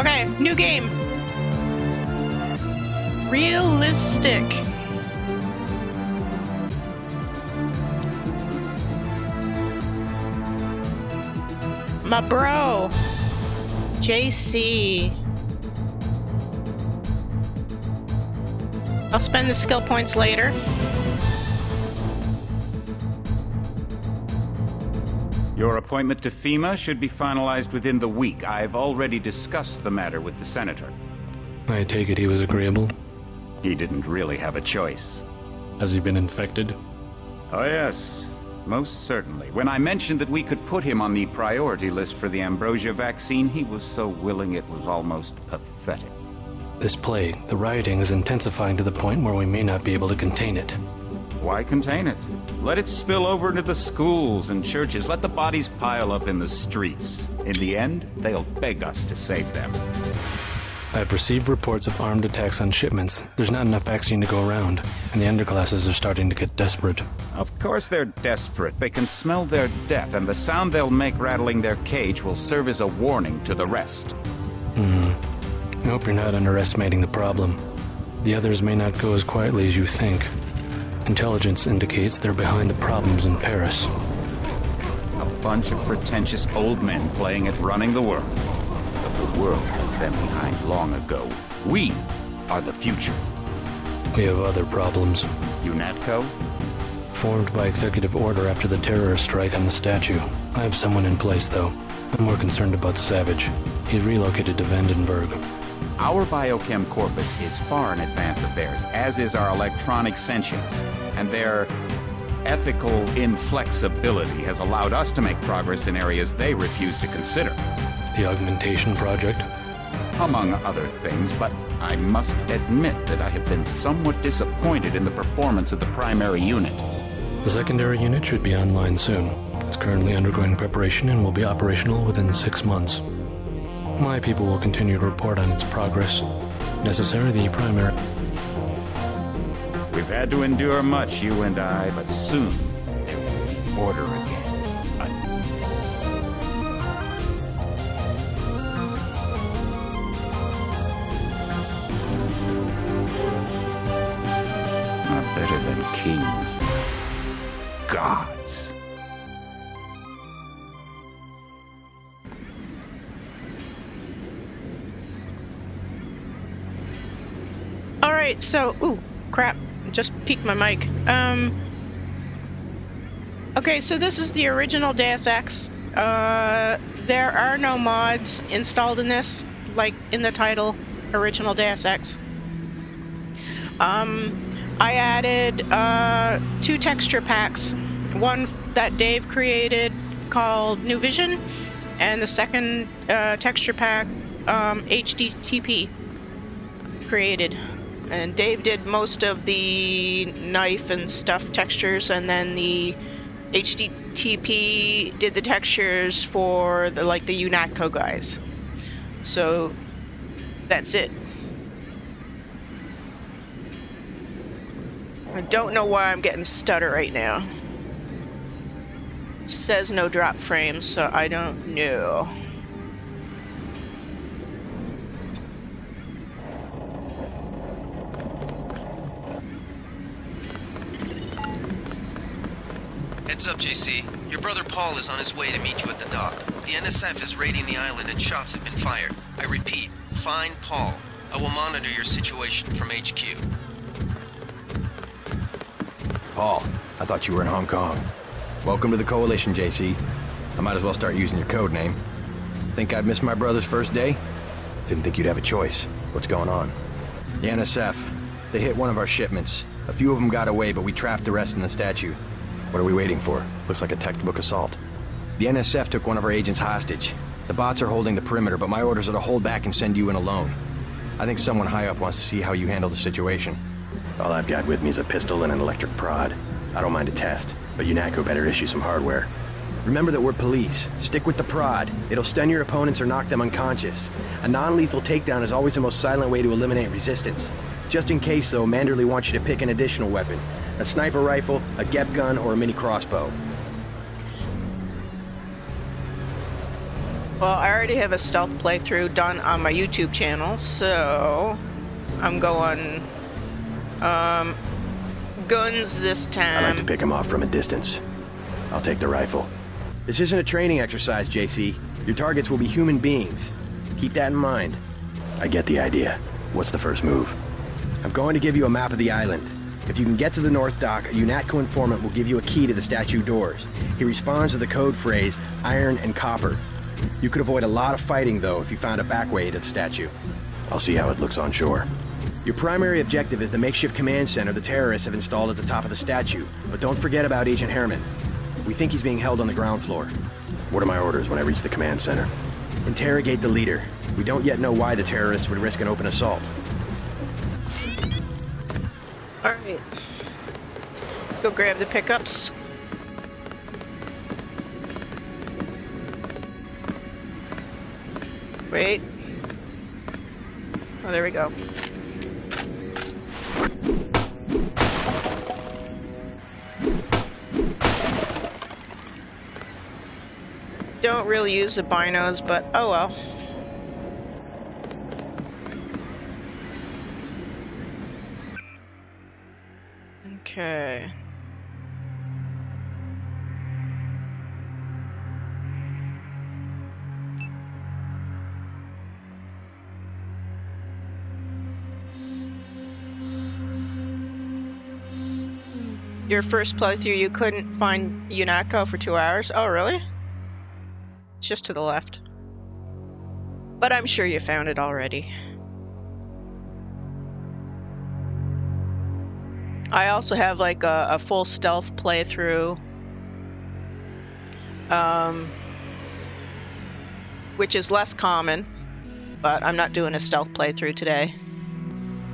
Okay, new game. Realistic. My bro. JC. I'll spend the skill points later. Your appointment to FEMA should be finalized within the week. I've already discussed the matter with the Senator. I take it he was agreeable. He didn't really have a choice. Has he been infected? Oh, yes. Most certainly. When I mentioned that we could put him on the priority list for the Ambrosia vaccine, he was so willing it was almost pathetic. This plague, the rioting is intensifying to the point where we may not be able to contain it. Why contain it? Let it spill over into the schools and churches. Let the bodies pile up in the streets. In the end, they'll beg us to save them. I've received reports of armed attacks on shipments. There's not enough vaccine to go around, and the underclasses are starting to get desperate. Of course they're desperate. They can smell their death, and the sound they'll make rattling their cage will serve as a warning to the rest. Hmm. I hope you're not underestimating the problem. The others may not go as quietly as you think. Intelligence indicates they're behind the problems in Paris. A bunch of pretentious old men playing at running the world. But the world left them behind long ago. We are the future. We have other problems. UNATCO? Formed by executive order after the terrorist strike on the statue. I have someone in place, though. I'm more concerned about Savage. He's relocated to Vandenberg. Our biochem corpus is far in advance of theirs, as is our electronic sentience, and their ethical inflexibility has allowed us to make progress in areas they refuse to consider. The Augmentation Project? Among other things, but I must admit that I have been somewhat disappointed in the performance of the primary unit. The secondary unit should be online soon. It's currently undergoing preparation and will be operational within six months. My people will continue to report on its progress. Necessary, the primary. We've had to endure much, you and I, but soon there will be order again. Not better than kings. Gods. So ooh, crap, just peeked my mic. Um. Okay, so this is the original Deus Ex. Uh, there are no mods installed in this, like in the title, original Deus Ex. Um, I added uh, two texture packs. One that Dave created called New Vision, and the second uh, texture pack um, HDTP created. And Dave did most of the knife and stuff textures, and then the HDTP did the textures for the like the UNATCO guys. So that's it. I don't know why I'm getting stutter right now. It says no drop frames, so I don't know. Up, JC. Your brother Paul is on his way to meet you at the dock. The NSF is raiding the island and shots have been fired. I repeat, find Paul. I will monitor your situation from HQ. Paul, I thought you were in Hong Kong. Welcome to the Coalition, JC. I might as well start using your code name. Think I'd miss my brother's first day? Didn't think you'd have a choice. What's going on? The NSF. They hit one of our shipments. A few of them got away, but we trapped the rest in the statue. What are we waiting for? Looks like a textbook assault. The NSF took one of our agents hostage. The bots are holding the perimeter, but my orders are to hold back and send you in alone. I think someone high up wants to see how you handle the situation. All I've got with me is a pistol and an electric prod. I don't mind a test, but UNATCO better issue some hardware. Remember that we're police. Stick with the prod. It'll stun your opponents or knock them unconscious. A non-lethal takedown is always the most silent way to eliminate resistance. Just in case, though, Manderley wants you to pick an additional weapon. A sniper rifle, a GEP gun, or a mini crossbow. Well, I already have a stealth playthrough done on my YouTube channel, so I'm going um, guns this time. I like to pick him off from a distance. I'll take the rifle. This isn't a training exercise, JC. Your targets will be human beings. Keep that in mind. I get the idea. What's the first move? I'm going to give you a map of the island. If you can get to the North Dock, a UNATCO informant will give you a key to the statue doors. He responds to the code phrase, iron and copper. You could avoid a lot of fighting, though, if you found a back way to the statue. I'll see how it looks on shore. Your primary objective is the makeshift command center the terrorists have installed at the top of the statue. But don't forget about Agent Hermann. We think he's being held on the ground floor. What are my orders when I reach the command center? Interrogate the leader. We don't yet know why the terrorists would risk an open assault. Alright. Go grab the pickups. Wait. Oh, there we go. Don't really use the binos, but oh well. Okay. Your first playthrough, you couldn't find UNATCO for two hours? Oh, really? It's just to the left. But I'm sure you found it already. I also have like a, a full stealth playthrough. Um, which is less common, but I'm not doing a stealth playthrough today.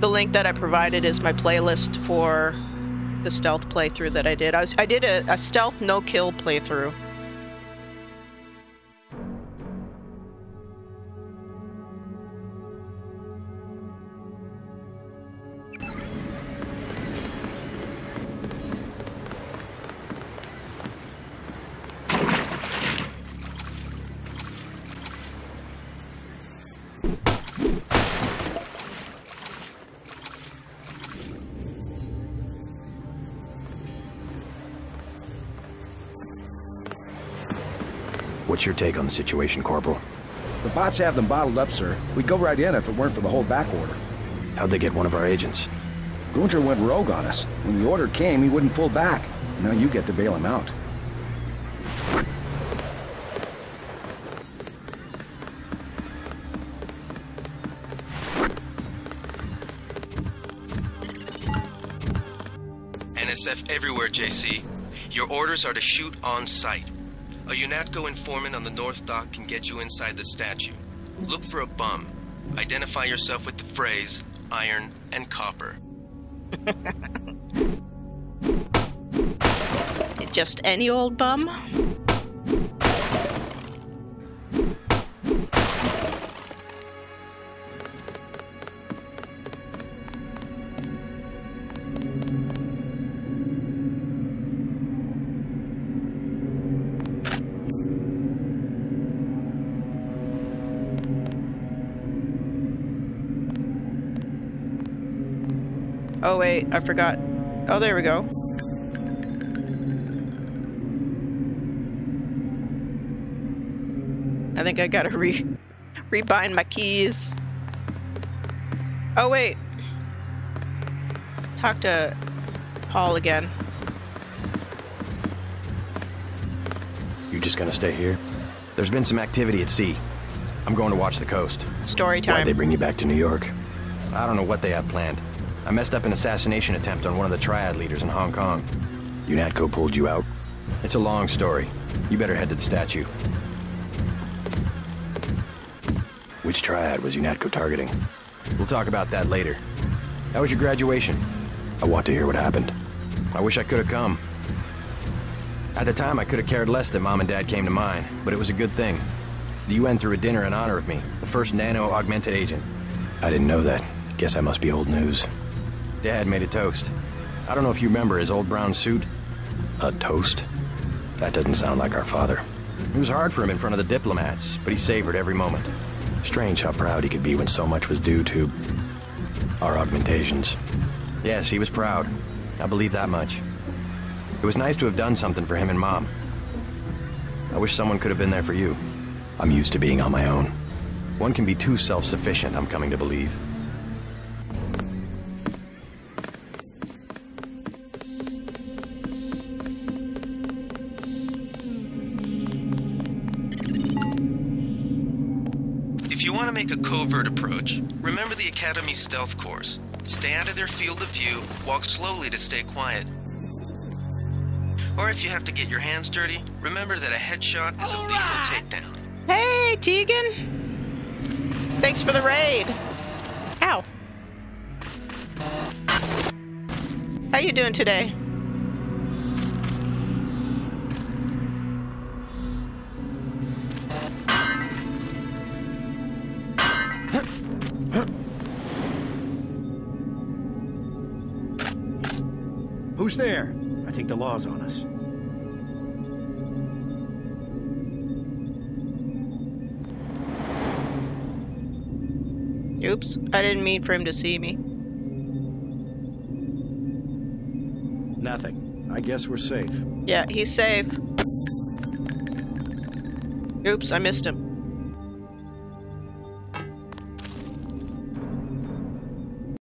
The link that I provided is my playlist for the stealth playthrough that I did. I, was, I did a, a stealth no-kill playthrough. What's your take on the situation, Corporal? The bots have them bottled up, sir. We'd go right in if it weren't for the whole back order. How'd they get one of our agents? Gunther went rogue on us. When the order came, he wouldn't pull back. Now you get to bail him out. NSF everywhere, JC. Your orders are to shoot on sight. A UNATCO informant on the North Dock can get you inside the statue. Look for a bum. Identify yourself with the phrase iron and copper. Just any old bum? Oh wait, I forgot. Oh, there we go. I think I gotta re rebind my keys. Oh wait. Talk to Paul again. You just gonna stay here? There's been some activity at sea. I'm going to watch the coast. Story time. Why'd time. they bring you back to New York? I don't know what they have planned. I messed up an assassination attempt on one of the Triad leaders in Hong Kong. UNATCO pulled you out. It's a long story. You better head to the statue. Which Triad was UNATCO targeting? We'll talk about that later. How was your graduation? I want to hear what happened. I wish I could have come. At the time, I could have cared less that Mom and Dad came to mine, but it was a good thing. The UN threw a dinner in honor of me, the first nano-augmented agent. I didn't know that. Guess I must be old news. Dad made a toast. I don't know if you remember his old brown suit. A toast? That doesn't sound like our father. It was hard for him in front of the diplomats, but he savored every moment. Strange how proud he could be when so much was due to... our augmentations. Yes, he was proud. I believe that much. It was nice to have done something for him and Mom. I wish someone could have been there for you. I'm used to being on my own. One can be too self-sufficient, I'm coming to believe. If you want to make a covert approach, remember the Academy stealth course. Stay out of their field of view, walk slowly to stay quiet. Or if you have to get your hands dirty, remember that a headshot is a lethal takedown. Hey, Tegan! Thanks for the raid. Ow. How are you doing today? There? I think the law's on us. Oops, I didn't mean for him to see me. Nothing. I guess we're safe. Yeah, he's safe. Oops, I missed him.